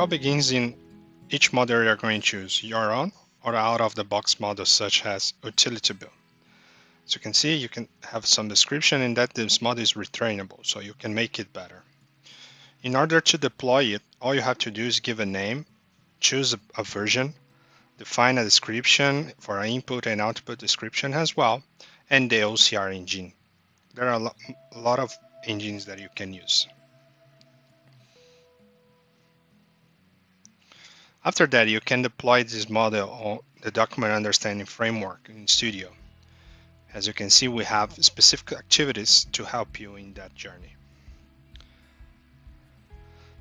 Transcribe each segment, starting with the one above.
tutorial begins in each model you're going to choose, your own or out-of-the-box model such as utility bills. As you can see, you can have some description in that this model is retrainable, so you can make it better. In order to deploy it, all you have to do is give a name, choose a, a version, define a description for an input and output description as well, and the OCR engine. There are a lot of engines that you can use. After that, you can deploy this model on the document understanding framework in Studio. As you can see, we have specific activities to help you in that journey.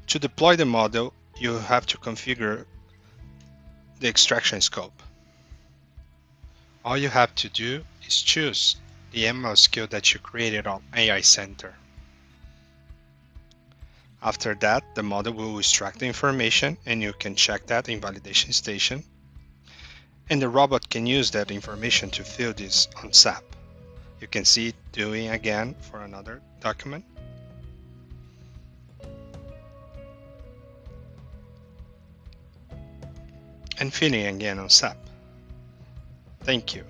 To deploy the model, you have to configure the extraction scope. All you have to do is choose the ML skill that you created on AI Center. After that, the model will extract the information and you can check that in validation station. And the robot can use that information to fill this on SAP. You can see it doing again for another document. and filling again on SAP. Thank you.